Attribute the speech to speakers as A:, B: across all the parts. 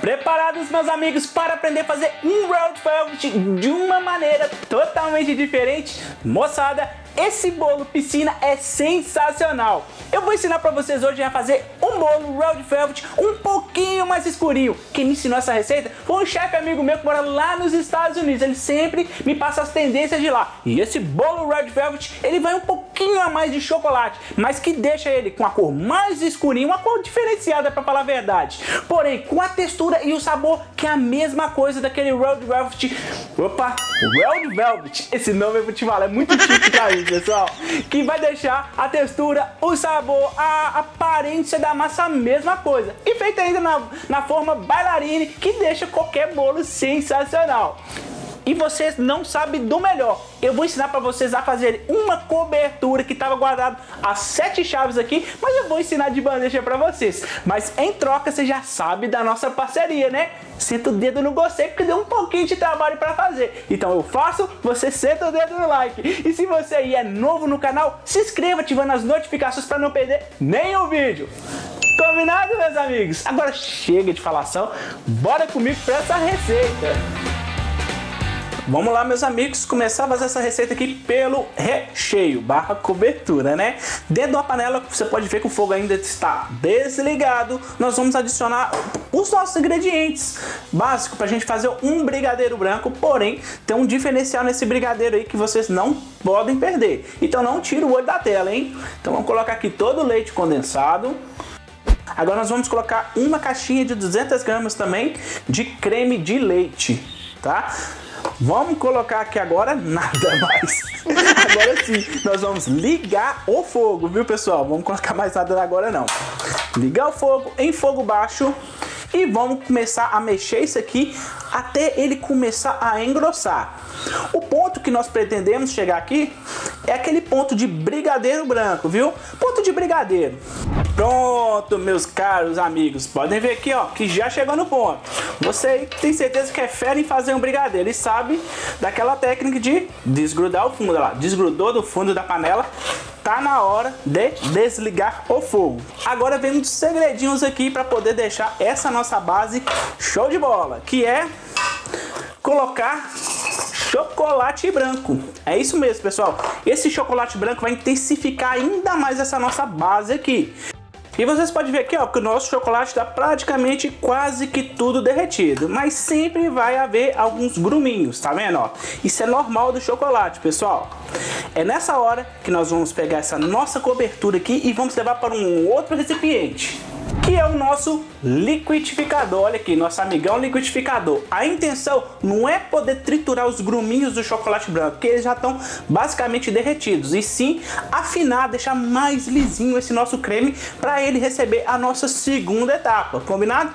A: Preparados, meus amigos, para aprender a fazer um Red Velvet de uma maneira totalmente diferente? Moçada, esse bolo piscina é sensacional. Eu vou ensinar para vocês hoje a fazer um bolo Red Velvet um pouquinho mais escurinho. Quem me ensinou essa receita foi um chefe amigo meu que mora lá nos Estados Unidos. Ele sempre me passa as tendências de lá. E esse bolo Red Velvet, ele vai um pouquinho a mais de chocolate, mas que deixa ele com a cor mais escurinha, uma cor diferenciada para falar a verdade. Porém, com a textura e o sabor que é a mesma coisa daquele Red Velvet. Opa, Red Velvet. Esse nome eu vou te falar, é muito pra mim, pessoal. Que vai deixar a textura, o sabor, a aparência da massa a mesma coisa. E feita ainda na, na forma bailarine, que deixa qualquer bolo sensacional e vocês não sabem do melhor. Eu vou ensinar para vocês a fazer uma cobertura que estava guardado as sete chaves aqui, mas eu vou ensinar de bandeja para vocês. Mas em troca você já sabe da nossa parceria, né? Senta o dedo no gostei porque deu um pouquinho de trabalho para fazer. Então eu faço, você senta o dedo no like. E se você aí é novo no canal, se inscreva ativando as notificações para não perder nenhum vídeo. Combinado, meus amigos? Agora chega de falação, bora comigo para essa receita. Vamos lá, meus amigos, começar a fazer essa receita aqui pelo recheio, barra cobertura, né? Dentro da panela, você pode ver que o fogo ainda está desligado. Nós vamos adicionar os nossos ingredientes básicos para a gente fazer um brigadeiro branco, porém, tem um diferencial nesse brigadeiro aí que vocês não podem perder. Então não tira o olho da tela, hein? Então vamos colocar aqui todo o leite condensado. Agora nós vamos colocar uma caixinha de 200 gramas também de creme de leite, tá? Vamos colocar aqui agora nada mais. agora sim, nós vamos ligar o fogo, viu pessoal? Vamos colocar mais nada agora não. Ligar o fogo em fogo baixo e vamos começar a mexer isso aqui até ele começar a engrossar. O ponto que nós pretendemos chegar aqui é aquele ponto de brigadeiro branco, viu? Ponto de brigadeiro. Pronto, meus caros amigos, podem ver aqui, ó, que já chegou no ponto. Você tem certeza que é fera em fazer um brigadeiro e sabe daquela técnica de desgrudar o fundo, olha lá, desgrudou do fundo da panela, tá na hora de desligar o fogo. Agora vem uns segredinhos aqui para poder deixar essa nossa base show de bola, que é colocar chocolate branco. É isso mesmo, pessoal. Esse chocolate branco vai intensificar ainda mais essa nossa base aqui. E vocês podem ver aqui ó, que o nosso chocolate está praticamente quase que tudo derretido, mas sempre vai haver alguns gruminhos, tá vendo? Ó? Isso é normal do chocolate, pessoal. É nessa hora que nós vamos pegar essa nossa cobertura aqui e vamos levar para um outro recipiente é o nosso liquidificador. Olha aqui, nosso amigão liquidificador. A intenção não é poder triturar os gruminhos do chocolate branco, que eles já estão basicamente derretidos, e sim afinar, deixar mais lisinho esse nosso creme para ele receber a nossa segunda etapa, combinado?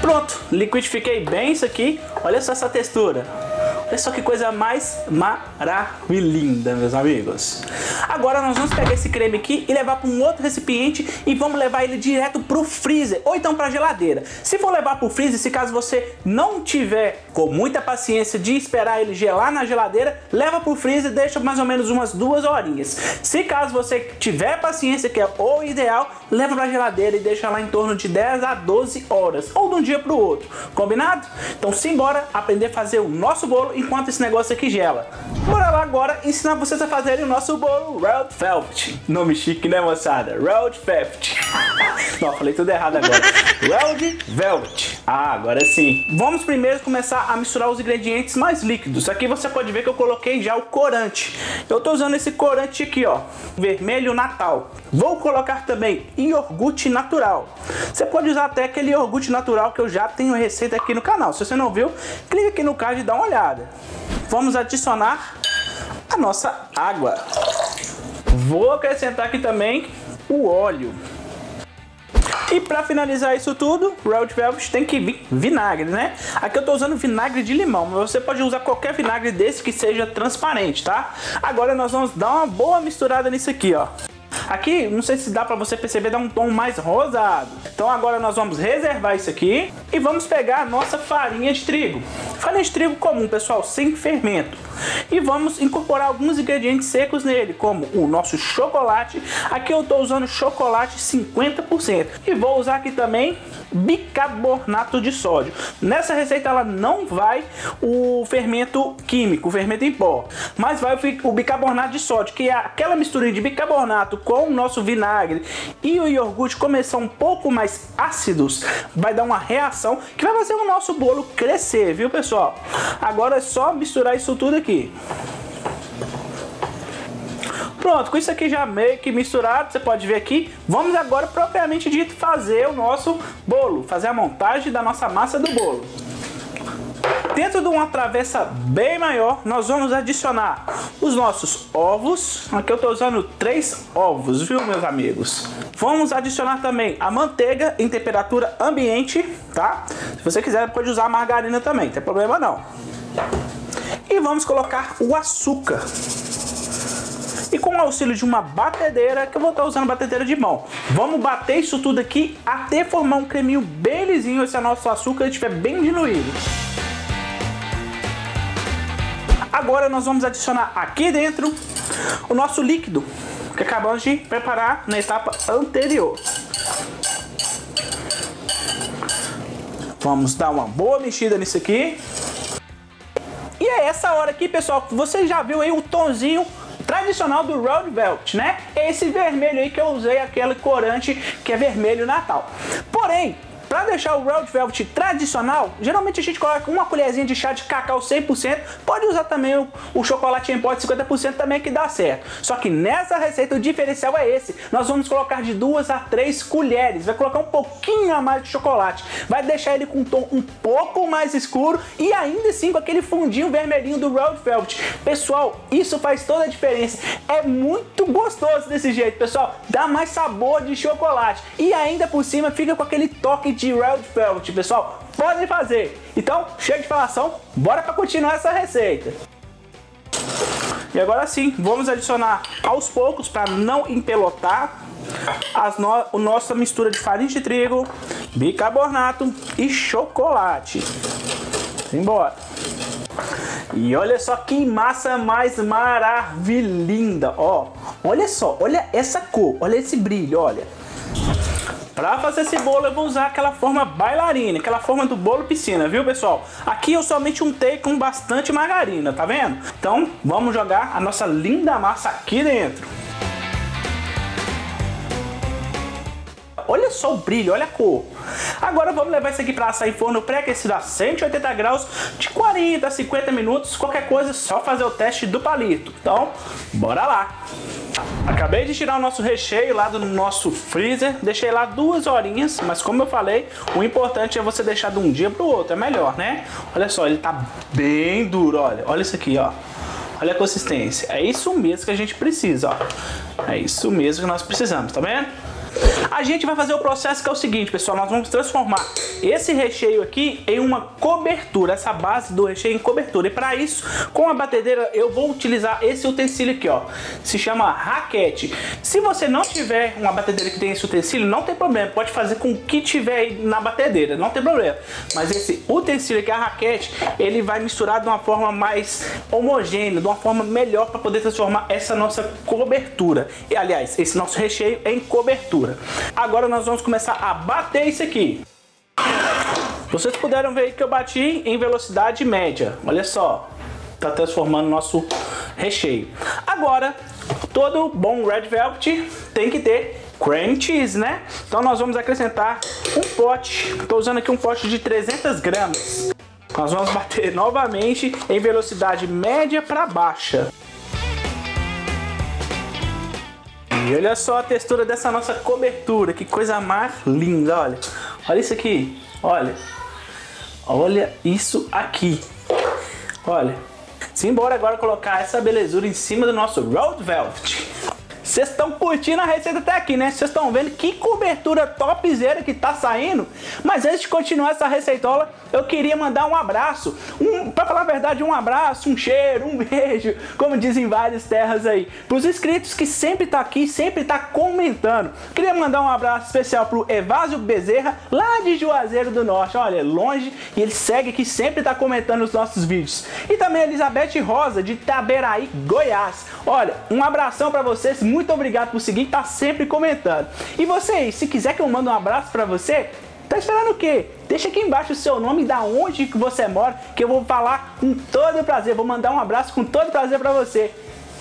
A: Pronto, liquidifiquei bem isso aqui. Olha só essa textura. Olha só que coisa mais maravilhosa, meus amigos. Agora nós vamos pegar esse creme aqui e levar para um outro recipiente e vamos levar ele direto para o freezer ou então para a geladeira. Se for levar para o freezer, se caso você não tiver com muita paciência de esperar ele gelar na geladeira, leva para o freezer e deixa mais ou menos umas duas horinhas. Se caso você tiver paciência, que é o ideal, leva para a geladeira e deixa lá em torno de 10 a 12 horas ou de um dia para o outro. Combinado? Então simbora aprender a fazer o nosso bolo enquanto esse negócio aqui gela. Bora lá agora ensinar vocês a fazerem o nosso bolo Red Velvet. Nome chique, né, moçada? Red Velvet. Não, falei tudo errado agora. Red Velvet. Ah, agora sim. Vamos primeiro começar a misturar os ingredientes mais líquidos. Aqui você pode ver que eu coloquei já o corante. Eu tô usando esse corante aqui, ó, vermelho natal. Vou colocar também iogurte natural. Você pode usar até aquele iogurte natural que eu já tenho receita aqui no canal. Se você não viu, clica aqui no card e dá uma olhada. Vamos adicionar a nossa água. Vou acrescentar aqui também o óleo. E para finalizar isso tudo, Red Velvet tem que vir vinagre, né? Aqui eu tô usando vinagre de limão, mas você pode usar qualquer vinagre desse que seja transparente, tá? Agora nós vamos dar uma boa misturada nisso aqui, ó. Aqui, não sei se dá para você perceber, dá um tom mais rosado. Então agora nós vamos reservar isso aqui e vamos pegar a nossa farinha de trigo. Farinha de trigo comum, pessoal, sem fermento. E vamos incorporar alguns ingredientes secos nele, como o nosso chocolate. Aqui eu estou usando chocolate 50%. E vou usar aqui também bicarbonato de sódio. Nessa receita ela não vai o fermento químico, o fermento em pó, mas vai o bicarbonato de sódio, que é aquela mistura de bicarbonato com o nosso vinagre e o iogurte começar um pouco mais ácidos, vai dar uma reação que vai fazer o nosso bolo crescer, viu pessoal? Agora é só misturar isso tudo aqui. Pronto, com isso aqui já meio que misturado, você pode ver aqui. Vamos agora propriamente dito fazer o nosso bolo, fazer a montagem da nossa massa do bolo. Dentro de uma travessa bem maior, nós vamos adicionar os nossos ovos. Aqui eu estou usando três ovos, viu, meus amigos? Vamos adicionar também a manteiga em temperatura ambiente, tá? Se você quiser, pode usar margarina também, não tem problema não. E vamos colocar o açúcar e com o auxílio de uma batedeira, que eu vou estar usando batedeira de mão. Vamos bater isso tudo aqui até formar um creminho bem lisinho se o nosso açúcar estiver bem diluído. Agora nós vamos adicionar aqui dentro o nosso líquido que acabamos de preparar na etapa anterior. Vamos dar uma boa mexida nisso aqui. E é essa hora aqui, pessoal, você já viu aí o tonzinho tradicional do Road Velt, né? Esse vermelho aí que eu usei, aquele corante que é vermelho Natal. Porém, para deixar o Red Velvet tradicional, geralmente a gente coloca uma colherzinha de chá de cacau 100%, pode usar também o, o chocolate em pó de 50% também que dá certo. Só que nessa receita o diferencial é esse, nós vamos colocar de duas a três colheres, vai colocar um pouquinho a mais de chocolate, vai deixar ele com um tom um pouco mais escuro e ainda assim com aquele fundinho vermelhinho do Red Velvet. Pessoal, isso faz toda a diferença, é muito gostoso desse jeito, pessoal, dá mais sabor de chocolate. E ainda por cima fica com aquele toque de Red Velvet, pessoal. Podem fazer. Então, chega de falação, bora para continuar essa receita. E agora sim, vamos adicionar aos poucos para não empelotar as no a nossa mistura de farinha de trigo, bicarbonato e chocolate. Embora. E olha só que massa mais maravilhosa, ó. Olha só, olha essa cor, olha esse brilho, olha. Para fazer esse bolo eu vou usar aquela forma bailarina, aquela forma do bolo piscina, viu pessoal? Aqui eu somente untei com bastante margarina, tá vendo? Então vamos jogar a nossa linda massa aqui dentro. Olha só o brilho, olha a cor. Agora vamos levar isso aqui para assar em forno pré-aquecido a 180 graus de 40 a 50 minutos. Qualquer coisa, só fazer o teste do palito. Então, bora lá. Acabei de tirar o nosso recheio lá do nosso freezer, deixei lá duas horinhas, mas como eu falei, o importante é você deixar de um dia para o outro, é melhor, né? Olha só, ele tá bem duro, olha, olha isso aqui, ó. Olha a consistência, é isso mesmo que a gente precisa, ó. É isso mesmo que nós precisamos, tá vendo? A gente vai fazer o processo que é o seguinte, pessoal, nós vamos transformar esse recheio aqui em uma cobertura, essa base do recheio em cobertura. E para isso, com a batedeira, eu vou utilizar esse utensílio aqui, ó. Se chama raquete. Se você não tiver uma batedeira que tem esse utensílio, não tem problema, pode fazer com o que tiver aí na batedeira, não tem problema. Mas esse utensílio aqui, a raquete, ele vai misturar de uma forma mais homogênea, de uma forma melhor para poder transformar essa nossa cobertura. E aliás, esse nosso recheio em cobertura. Agora nós vamos começar a bater isso aqui. Vocês puderam ver que eu bati em velocidade média. Olha só, tá transformando nosso recheio. Agora, todo bom red velvet tem que ter cream cheese, né? Então nós vamos acrescentar um pote. Estou usando aqui um pote de 300 gramas. Nós vamos bater novamente em velocidade média para baixa. E olha só a textura dessa nossa cobertura, que coisa mais linda, olha. Olha isso aqui, olha. Olha isso aqui. Olha. Simbora agora colocar essa belezura em cima do nosso Road Velvet. Vocês estão curtindo a receita até aqui, né? Vocês estão vendo que cobertura topzera que tá saindo. Mas antes de continuar essa receitola, eu queria mandar um abraço. Um, pra falar a verdade, um abraço, um cheiro, um beijo, como dizem várias terras aí. Pros inscritos que sempre tá aqui, sempre tá comentando. Queria mandar um abraço especial pro Evásio Bezerra, lá de Juazeiro do Norte. Olha, longe, e ele segue aqui, sempre tá comentando os nossos vídeos. E também a Elizabeth Rosa, de Taberaí, Goiás. Olha, um abração para vocês, muito obrigado por seguir tá sempre comentando. E vocês, se quiser que eu mande um abraço para você, Tá esperando o quê? Deixa aqui embaixo o seu nome da onde que você mora, que eu vou falar com todo prazer. Vou mandar um abraço com todo prazer para você.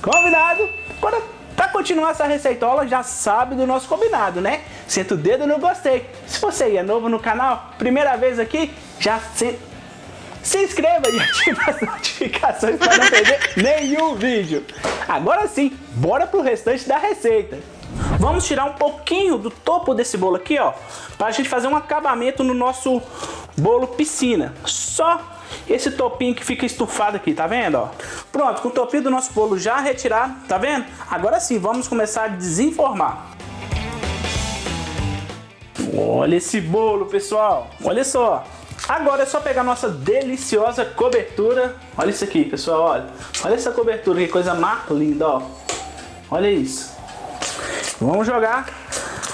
A: Combinado? Agora, para continuar essa receitola, já sabe do nosso combinado, né? Senta o dedo no gostei. Se você é novo no canal, primeira vez aqui, já se, se inscreva e ative as notificações para não perder nenhum vídeo. Agora sim, bora pro restante da receita. Vamos tirar um pouquinho do topo desse bolo aqui, ó, para a gente fazer um acabamento no nosso bolo piscina. Só esse topinho que fica estufado aqui, tá vendo, ó? Pronto, com o topinho do nosso bolo já retirado, tá vendo? Agora sim, vamos começar a desenformar. Olha esse bolo, pessoal. Olha só. Agora é só pegar nossa deliciosa cobertura. Olha isso aqui, pessoal, olha. Olha essa cobertura, que coisa mais linda, ó. Olha isso. Vamos jogar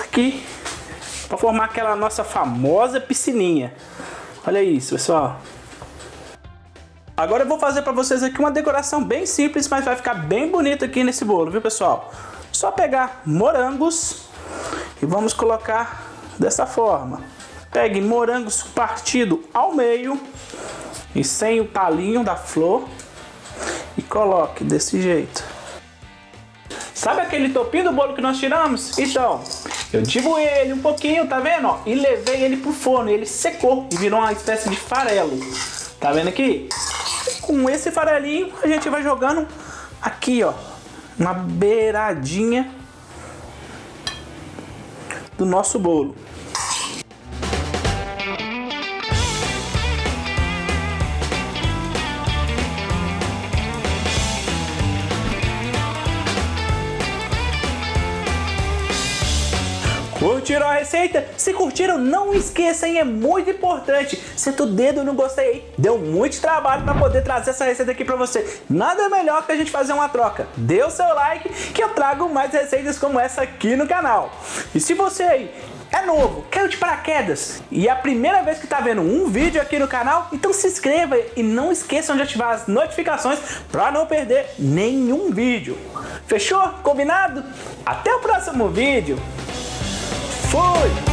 A: aqui para formar aquela nossa famosa piscininha. Olha isso, pessoal. Agora eu vou fazer para vocês aqui uma decoração bem simples, mas vai ficar bem bonito aqui nesse bolo, viu, pessoal? Só pegar morangos e vamos colocar dessa forma. Pegue morangos partido ao meio e sem o talinho da flor e coloque desse jeito. Sabe aquele topinho do bolo que nós tiramos? Então, eu dibuei ele um pouquinho, tá vendo? E levei ele pro forno, ele secou e virou uma espécie de farelo. Tá vendo aqui? Com esse farelinho, a gente vai jogando aqui, ó, uma beiradinha do nosso bolo. Curtiram a receita? Se curtiram, não esqueça, hein? É muito importante. Senta o dedo no gostei aí. Deu muito trabalho para poder trazer essa receita aqui para você. Nada melhor que a gente fazer uma troca. Dê o seu like que eu trago mais receitas como essa aqui no canal. E se você aí é novo, caiu de paraquedas e é a primeira vez que está vendo um vídeo aqui no canal, então se inscreva e não esqueçam de ativar as notificações para não perder nenhum vídeo. Fechou? Combinado? Até o próximo vídeo! Fui!